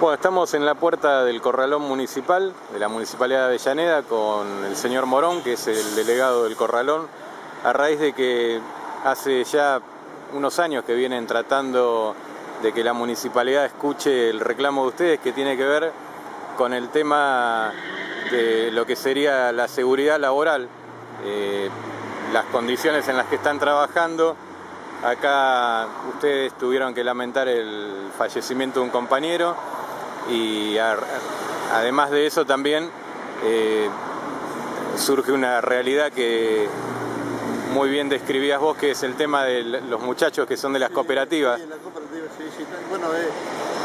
Bueno, estamos en la puerta del Corralón Municipal, de la Municipalidad de Avellaneda, con el señor Morón, que es el delegado del Corralón, a raíz de que hace ya unos años que vienen tratando de que la municipalidad escuche el reclamo de ustedes, que tiene que ver con el tema de lo que sería la seguridad laboral, eh, las condiciones en las que están trabajando. Acá ustedes tuvieron que lamentar el fallecimiento de un compañero y además de eso también eh, surge una realidad que muy bien describías vos, que es el tema de los muchachos que son de las cooperativas. Sí, la cooperativa, sí. Bueno, eh,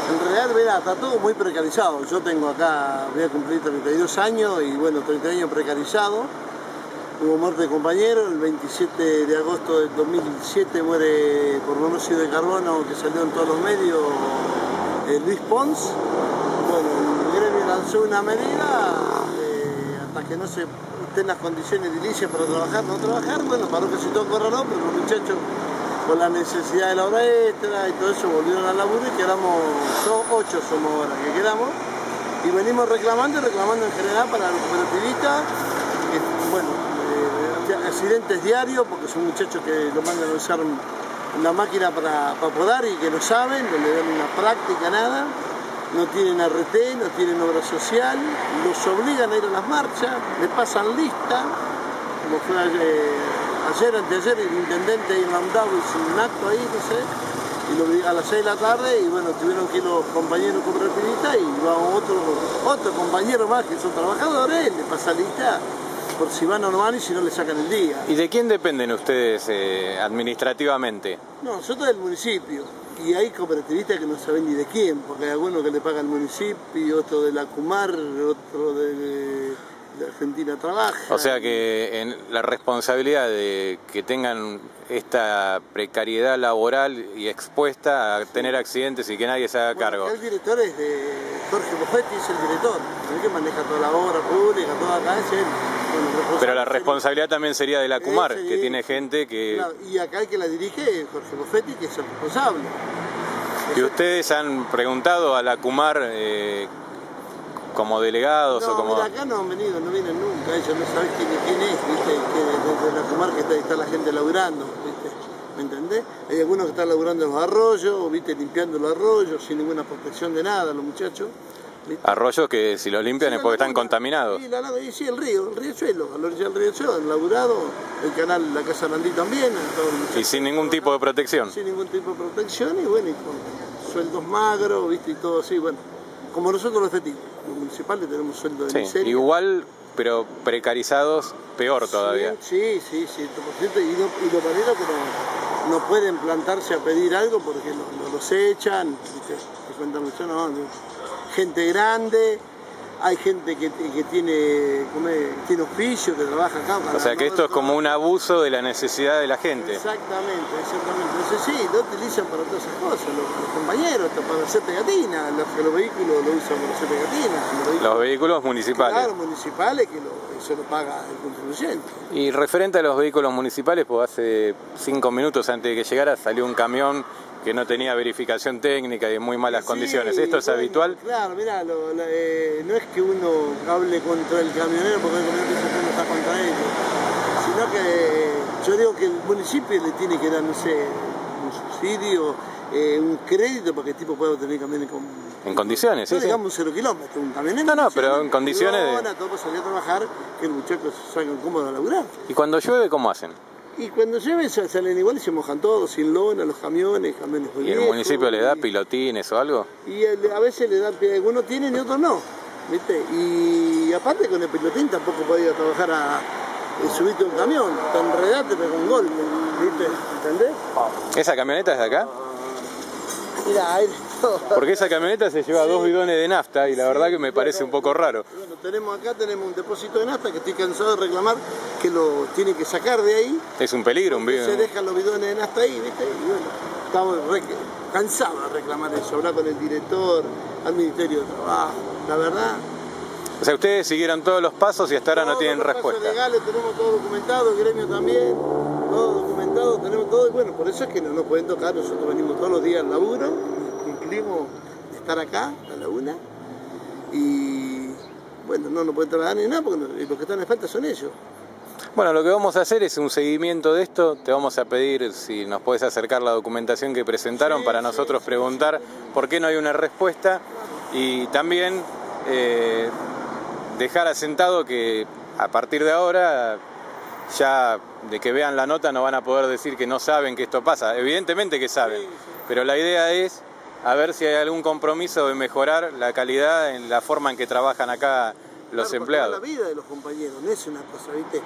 en realidad, está todo muy precarizado. Yo tengo acá, voy a cumplir 32 años y bueno, 30 años precarizado. Hubo muerte de compañero, el 27 de agosto del 2007 muere por monóxido de carbono que salió en todos los medios eh, Luis Pons. Lanzó una medida eh, hasta que no se estén las condiciones edilicias para trabajar, no trabajar, bueno, paró casi todo corralón, pero los muchachos con la necesidad de la hora extra y todo eso volvieron al laburo y quedamos, ocho somos ahora que quedamos, y venimos reclamando y reclamando en general para los cooperativistas, que, bueno, eh, accidentes diarios, porque son muchachos que lo mandan a usar la máquina para, para podar y que no saben, no le dan una práctica, nada, no tienen RT, no tienen obra social, los obligan a ir a las marchas, le pasan lista, como fue ayer, ayer anteayer, el intendente mandado hizo un acto ahí, no sé, y lo, a las 6 de la tarde, y bueno, tuvieron que ir los compañeros cooperativistas y va otro, otro compañero más que son trabajadores, le pasa lista por si van o no van y si no le sacan el día. ¿Y de quién dependen ustedes eh, administrativamente? No, nosotros del municipio. Y hay cooperativistas que no saben ni de quién, porque hay algunos que le pagan el municipio, otro de la Cumar, otro de, Argentina Trabaja. O sea que en la responsabilidad de que tengan esta precariedad laboral y expuesta a tener accidentes y que nadie se haga cargo. El director es de Jorge Bofetti, es el director, el que maneja toda la obra pública, toda es él. Pero la responsabilidad también sería de la Cumar, que tiene gente que... y acá el que la dirige es Jorge Bofetti, que es el responsable. ¿Y ustedes han preguntado a la Cumar eh, como delegados no, o como...? acá no han venido, no vienen nunca, ellos no saben quién, quién es, ¿viste? Que desde la Cumar que está, está la gente laburando, ¿viste? ¿me entendés? Hay algunos que están laburando en los arroyos, ¿viste? limpiando los arroyos sin ninguna protección de nada, los muchachos. Arroyos que si los limpian es porque están contaminados. Sí, la, sí, el río, el riachuelo, a la orilla del riachuelo, han laburado, el canal, la Casa Nandí también. y sin ningún tipo de protección. Sin ningún tipo de protección y bueno, y con sueldos magros, viste, y todo así, bueno, como nosotros los efectivos, los municipales tenemos sueldo de sí, miseria. Igual, pero precarizados, peor todavía. Sí, sí, sí, 100%, y, y lo manera que no, no, pueden plantarse a pedir algo porque los echan, ¿viste? cuentan mucho, no, no gente grande, hay gente que, que tiene, tiene oficio, que trabaja acá. o sea que esto es como un abuso de la necesidad de la gente. Exactamente, exactamente. Entonces sí, lo utilizan para todas esas cosas, los, compañeros, para hacer pegatinas, los, los vehículos lo usan para hacer pegatinas. Los vehículos, municipales. Claro, municipales, que lo, eso lo paga el contribuyente. Y referente a los vehículos municipales, pues hace cinco minutos antes de que llegara salió un camión que no tenía verificación técnica y en muy malas condiciones. ¿Esto es habitual? Claro, mira, eh, no es que uno hable contra el camionero porque el camionero está contra ellos, sino que yo digo que el municipio le tiene que dar, no sé, un subsidio, eh, un crédito para que el tipo pueda tener camiones con... En condiciones, no sí. digamos cero kilómetro, un camionero. No, no, pero en condiciones de... todo para salir a trabajar, que el muchacho salgan cómodos a laburar. ¿Y cuando llueve cómo hacen? Y cuando llueve salen igual y se mojan todos, sin lona, los camiones, camiones ¿Y el municipio le da pilotines o algo? Y a veces le dan, algunos tienen y otros no, ¿viste? Y aparte con el pilotín tampoco podía trabajar a, subirte un camión, te enredate pero con gol, ¿viste? ¿Entendés? ¿Esa camioneta es de acá? Mira, Porque esa camioneta se lleva dos bidones de nafta y la verdad que me parece un poco raro. Bueno, tenemos acá tenemos un depósito de nafta que estoy cansado de reclamar que lo tiene que sacar de ahí. Es un peligro, un bidón. Se dejan los bidones de nafta ahí, ¿viste? Y bueno, estamos cansados de reclamar eso, hablar con el director, al Ministerio de Trabajo, la verdad. O sea, ustedes siguieron todos los pasos y hasta ahora no tienen los respuesta. Pasos legales tenemos todo documentado, el gremio también, todo documentado, tenemos todo, y bueno, por eso es que no nos pueden tocar, nosotros venimos todos los días al laburo, estar acá a la una y bueno, no nos pueden trasladar ni nada porque los que están en falta son ellos. Bueno, lo que vamos a hacer es un seguimiento de esto. Te vamos a pedir si nos puedes acercar la documentación que presentaron para nosotros preguntar por qué no hay una respuesta y también eh, dejar asentado que a partir de ahora ya de que vean la nota no van a poder decir que no saben que esto pasa. Evidentemente que saben, pero la idea es a ver si hay algún compromiso de mejorar la calidad en la forma en que trabajan acá los empleados. La vida de los compañeros, no es una cosa, ¿viste?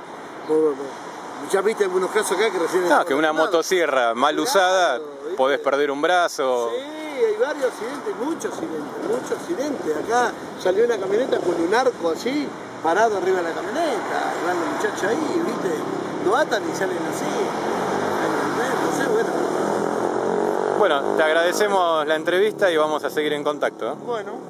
ya viste algunos casos acá que recién... No, que una motosierra mal usada, podés perder un brazo. Sí, hay varios accidentes, muchos accidentes, muchos accidentes. Acá salió una camioneta con un arco así, parado arriba de la camioneta, van los muchachos ahí, ¿viste? Lo atan y salen así. No sé, bueno. Bueno, te agradecemos la entrevista y vamos a seguir en contacto. Bueno.